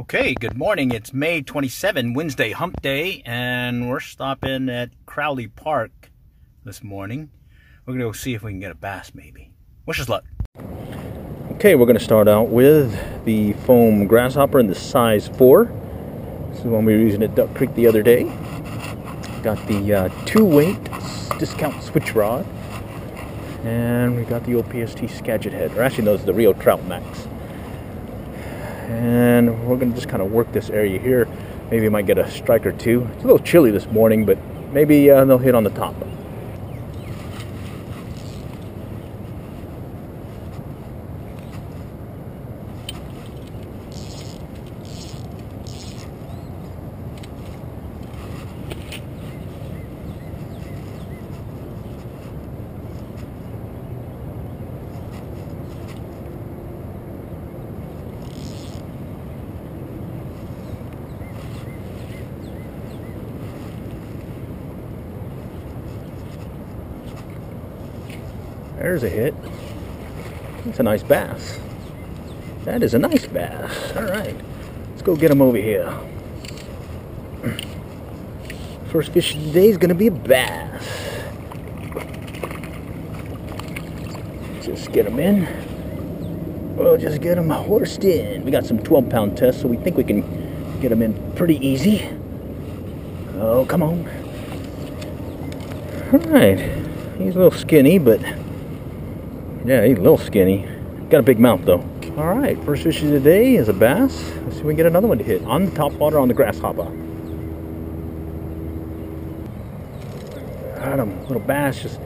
Okay, good morning. It's May 27, Wednesday, hump day, and we're stopping at Crowley Park this morning. We're going to go see if we can get a bass, maybe. Wish us luck. Okay, we're going to start out with the foam grasshopper in the size 4. This is the one we were using at Duck Creek the other day. Got the uh, two weight discount switch rod. And we got the OPST Skagit head, or actually, those are the Rio Trout Max and we're gonna just kind of work this area here. Maybe we might get a strike or two. It's a little chilly this morning but maybe uh, they'll hit on the top There's a hit. That's a nice bass. That is a nice bass. All right. Let's go get him over here. First fish of the day is going to be a bass. Just get him in. We'll just get him horsed in. We got some 12 pound tests, so we think we can get him in pretty easy. Oh, come on. All right. He's a little skinny, but yeah, he's a little skinny. Got a big mouth though. All right, first fish of the day is a bass. Let's see if we can get another one to hit on the top water on the grasshopper. Got him. Little bass just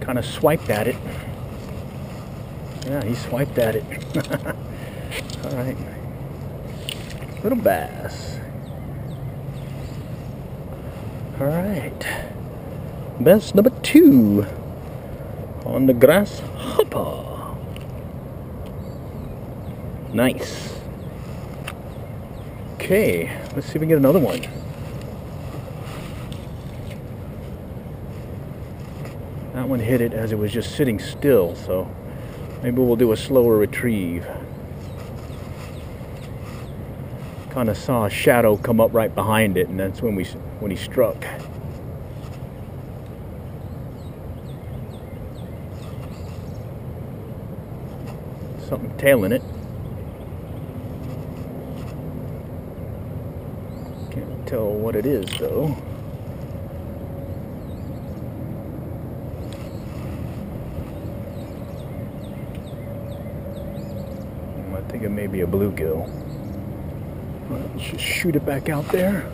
kind of swiped at it. Yeah, he swiped at it. All right. Little bass. All right. Bass number two on the grasshopper. Nice. Okay, let's see if we can get another one. That one hit it as it was just sitting still, so maybe we'll do a slower retrieve. Kind of saw a shadow come up right behind it, and that's when we when he struck. Something tailing it. Can't tell what it is though. Hmm, I think it may be a bluegill. Let's just shoot it back out there.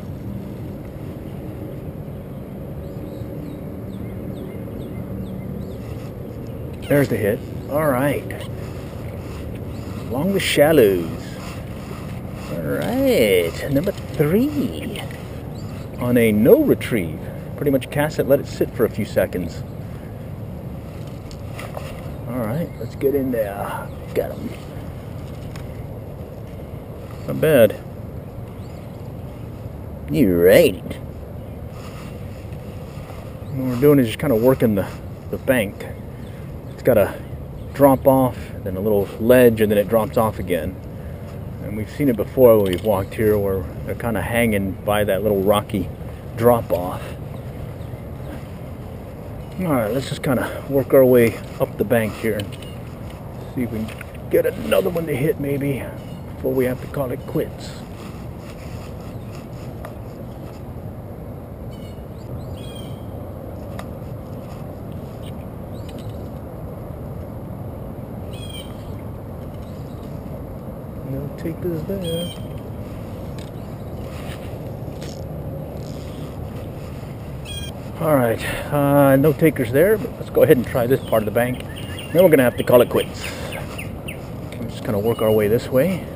There's the hit. All right along the shallows. Alright, number three. On a no retrieve. Pretty much cast it, let it sit for a few seconds. Alright, let's get in there. Got him. Not bad. You're right. What we're doing is just kind of working the, the bank. It's got a drop off, then a little ledge, and then it drops off again. And we've seen it before when we've walked here where they're kind of hanging by that little rocky drop off. Alright, let's just kind of work our way up the bank here and see if we can get another one to hit maybe before we have to call it quits. Take this there. All right, uh, no takers there, but let's go ahead and try this part of the bank. Then we're gonna have to call it quits. I'm just gonna work our way this way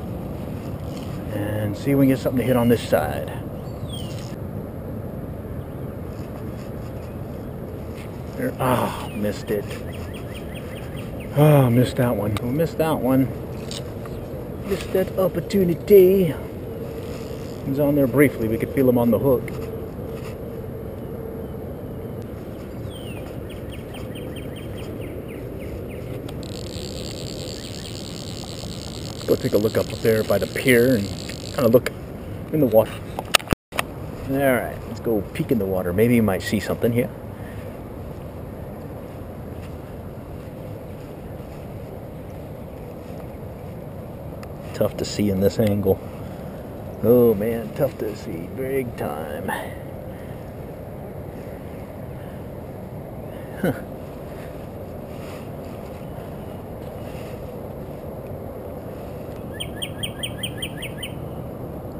and see if we can get something to hit on this side. Ah, oh, missed it. Oh, missed that one. We missed that one missed that opportunity. He's on there briefly. We could feel him on the hook. Go take a look up there by the pier and kind of look in the water. Alright, let's go peek in the water. Maybe you might see something here. Tough to see in this angle. Oh man, tough to see. Big time.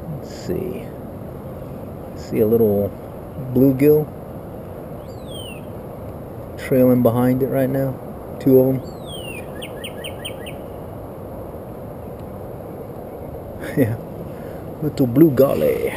Let's see. See a little bluegill trailing behind it right now. Two of them. yeah. Little blue golly.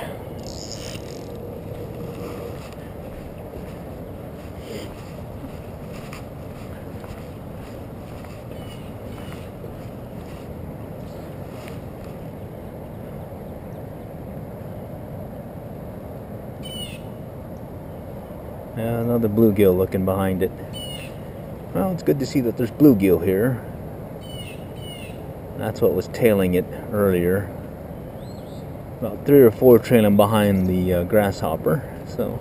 Another bluegill looking behind it. Well, it's good to see that there's bluegill here. That's what was tailing it earlier. About three or four trailing behind the uh, grasshopper. So,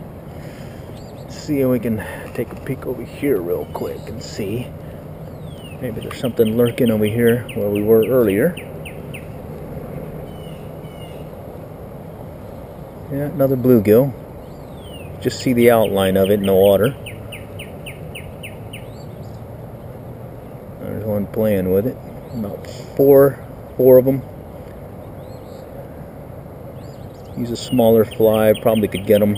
let's see if we can take a peek over here real quick and see. Maybe there's something lurking over here where we were earlier. Yeah, another bluegill just see the outline of it in the water. There's one playing with it. About four, four of them. Use a smaller fly, probably could get them,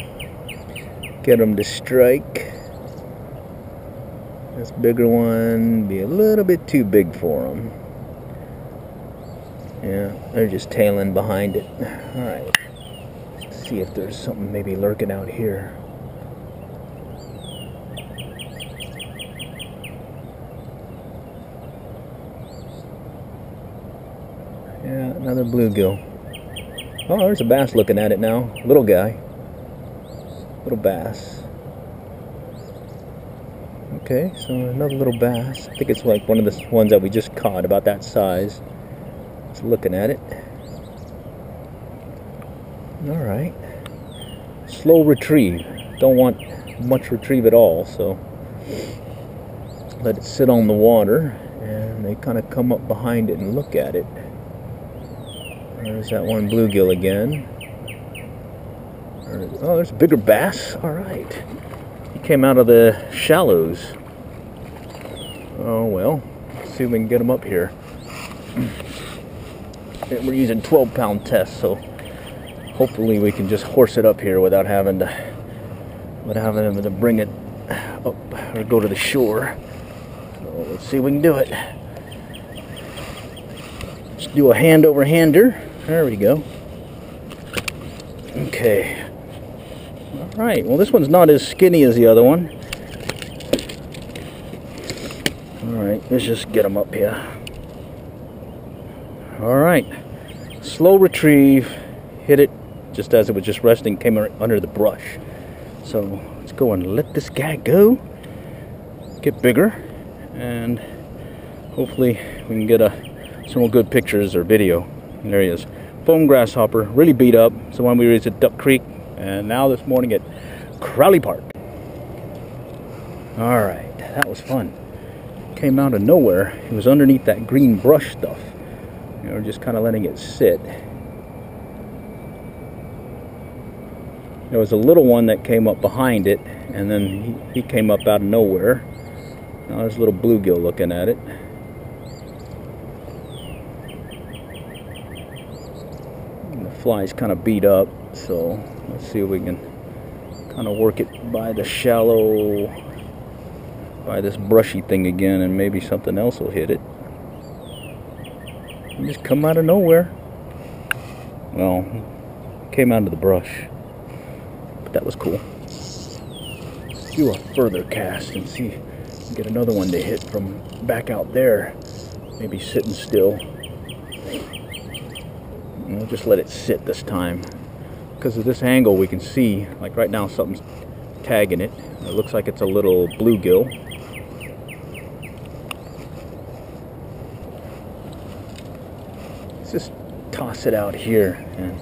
get them to strike. This bigger one be a little bit too big for them. Yeah, they're just tailing behind it. All right see if there's something maybe lurking out here. Yeah, another bluegill. Oh, there's a bass looking at it now. Little guy. Little bass. Okay, so another little bass. I think it's like one of the ones that we just caught, about that size. Just looking at it. All right. Slow retrieve. Don't want much retrieve at all, so let it sit on the water and they kind of come up behind it and look at it. There's that one bluegill again. Oh, there's a bigger bass. All right. He came out of the shallows. Oh, well. Let's see if we can get him up here. We're using 12 pound tests, so hopefully we can just horse it up here without having to without having to bring it up or go to the shore. So let's see if we can do it. Let's do a hand over hander. There we go. Okay. All right. Well, this one's not as skinny as the other one. All right. Let's just get them up here. All right. Slow retrieve. Hit it just as it was just resting, came under the brush. So let's go and let this guy go, get bigger, and hopefully we can get a, some good pictures or video. There he is. Foam grasshopper, really beat up. So when we raised at Duck Creek, and now this morning at Crowley Park. All right, that was fun. Came out of nowhere. It was underneath that green brush stuff. You know, just kind of letting it sit. There was a little one that came up behind it, and then he, he came up out of nowhere. Now there's a little bluegill looking at it. And the fly's kind of beat up, so let's see if we can kind of work it by the shallow, by this brushy thing again, and maybe something else will hit it. Just come out of nowhere. Well, came out of the brush but that was cool. Do a further cast and see, get another one to hit from back out there. Maybe sitting still. We'll just let it sit this time. Because of this angle, we can see, like right now, something's tagging it. It looks like it's a little bluegill. let's just toss it out here and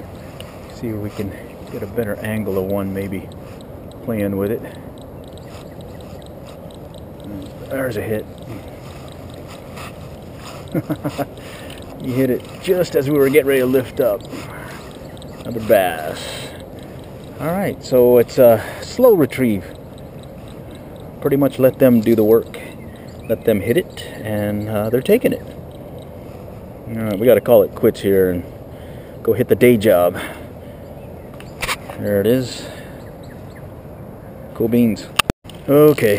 see if we can get a better angle of one maybe playing with it. There's a hit. you hit it just as we were getting ready to lift up. Another bass. All right, so it's a slow retrieve. Pretty much let them do the work. Let them hit it, and uh, they're taking it. All right, we got to call it quits here and go hit the day job. There it is. Cool beans. Okay,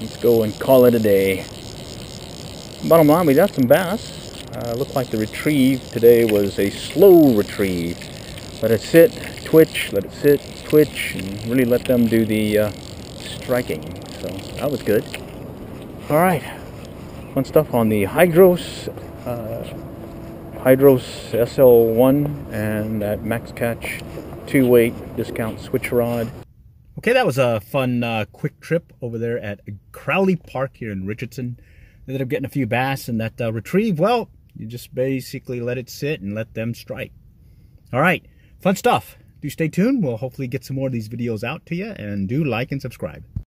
let's go and call it a day. Bottom line, we got some bass. Uh, looked like the retrieve today was a slow retrieve. Let it sit, twitch, let it sit, twitch, and really let them do the uh, striking. So that was good. All right, fun stuff on the Hydros, uh, Hydros SL1 and that MaxCatch two weight discount switch rod. Okay, that was a fun uh, quick trip over there at Crowley Park here in Richardson. Ended up getting a few bass and that uh, retrieve, well, you just basically let it sit and let them strike. All right, fun stuff. Do stay tuned. We'll hopefully get some more of these videos out to you and do like and subscribe.